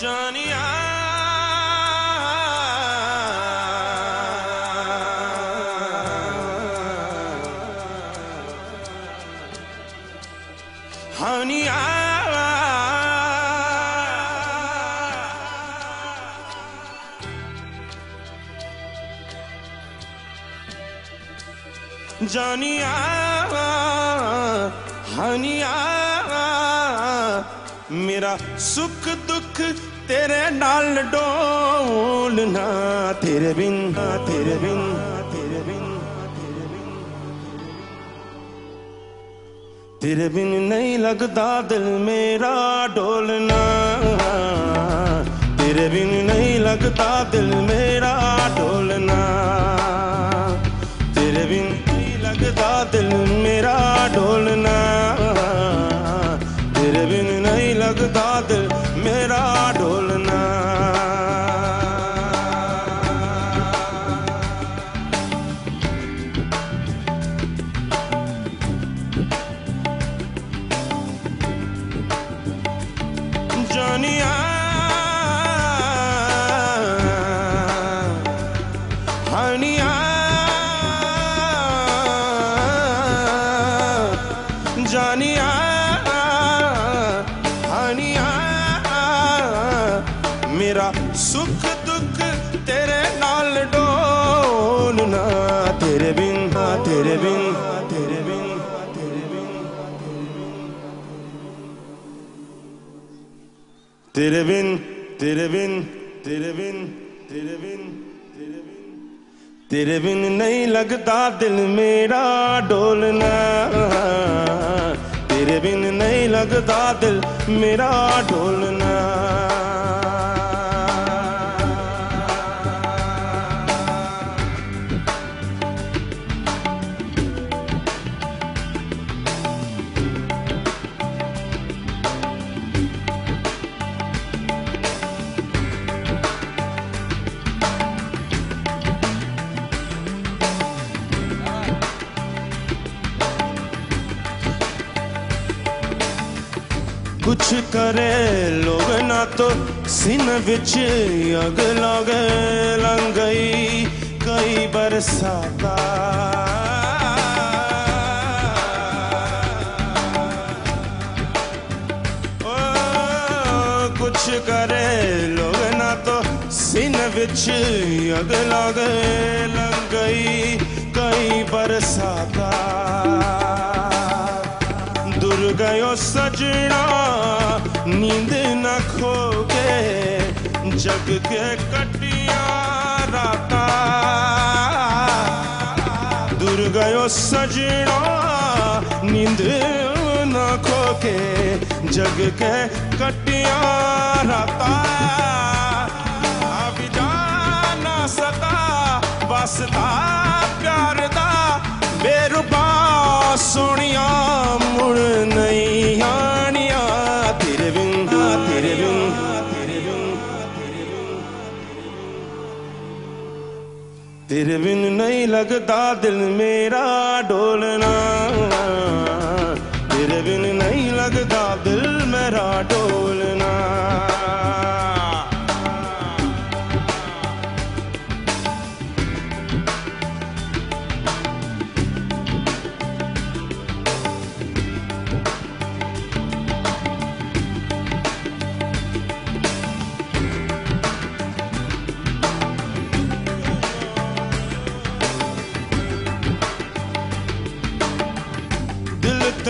Johnny, I जानिया, Haniyeh, मेरा सुख दुख तेरे नाल डोलना तेरे बिन तेरे बिन तेरे बिन तेरे बिन। नहीं लगता दिल मेरा डोलना तेरे बिन नहीं लगता दिल मेरा डोलना मेरा तेरे बिन बिन तेरे बिन। तेरे बिन तेरे बिन तेरे बिन तेरे बिन तेरे बिन। तेरे बिन तेरे बिन नहीं लगता दिल मेरा डोलना तेरे बिन नहीं लगता दिल मेरा डोलना कुछ करे, लोग ना तो सिन विच अग लागे लंघ गई, कई बरसाता। कुछ करे, लोग ना तो सिन विच अग लागे लंघ गई, कई बरसाता। गयो सजना, नींद न खो के जग के कटिया राता। दूर गयो सजना, नींद न खो के जग के कटिया राता। अब जाना सता बसता प्यार दा बेरुबा सोनिया लगता दिल मेरा डोलना तेरे बिन नहीं लगता दिल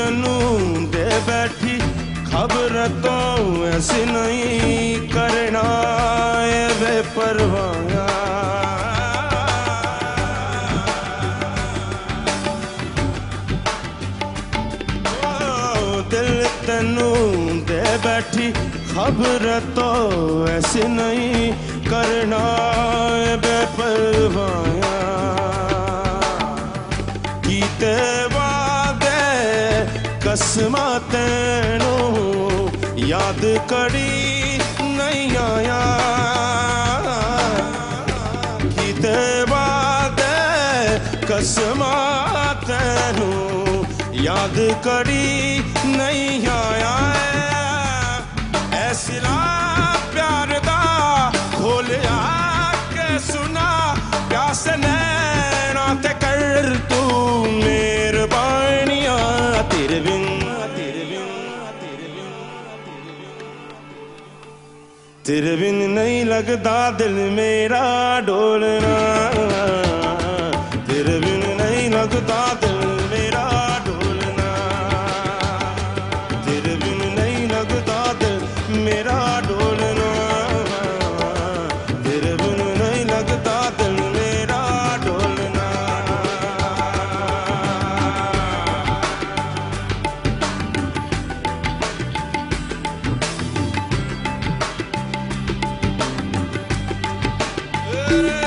ਤੈਨੂੰ ਦੇ ਬੈਠੀ ਖਬਰ ਤੋਂ ਐਸ ਨਹੀਂ ਕਰਨਾ ਏ ਬੇਪਰਵਾਹ ਦਿਲ ਤੈਨੂੰ ਦੇ ਬੈਠੀ ਖਬਰ ਤੋਂ ਐਸ ਨਹੀਂ ਕਰਨਾ ਏ ਬੇਪਰਵਾਹ ਕਸਮਾਂ ਤੈਨੂੰ ਯਾਦ ਕੜੀ ਨਹੀਂ ਆਇਆ। ਕੀਤੇ ਵਾਦੇ ਕਸਮਾਂ ਤੈਨੂੰ ਯਾਦ ਕੜੀ ਤੇਰੇ ਬਿਨ ਨਹੀਂ ਲੱਗਦਾ ਦਿਲ ਮੇਰਾ ਡੋਲਣਾ। ਤੇਰੇ ਬਿਨ ਨਹੀਂ ਲੱਗਦਾ Yeah.